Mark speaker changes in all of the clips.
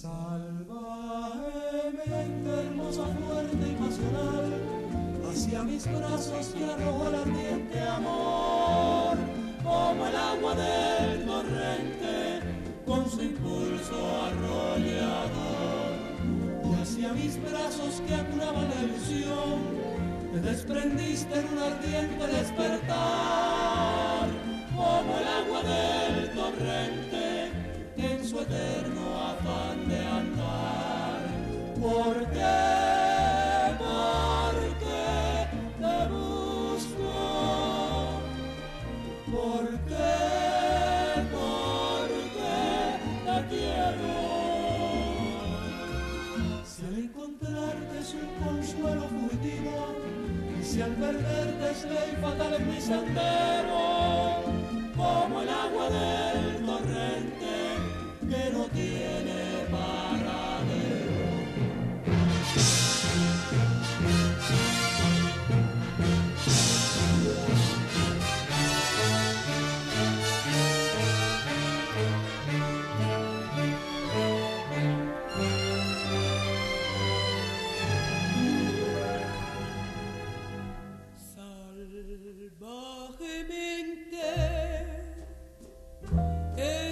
Speaker 1: Salvajemente, hermosa, fuerte y pasional, hacia mis brazos te arrojo el ardiente amor, como el agua del torrente, con su impulso arrollador. Y hacia mis brazos que curaban la ilusión, te desprendiste en un ardiente despertar, como el si al perderte es ley fatal en mi sendero,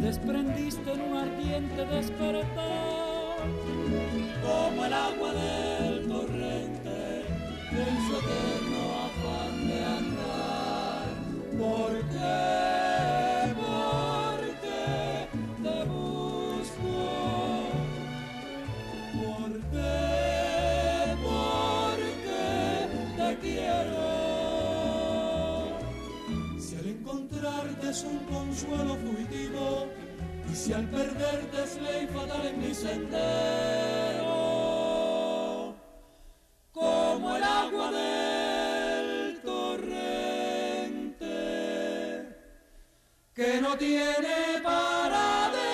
Speaker 2: desprendiste en un ardiente despertar,
Speaker 1: como el agua del torrente, en su eterno afán de andar, porque es un consuelo fugitivo y si al perderte es ley fatal en mi sendero, como el agua del torrente que no tiene paradero.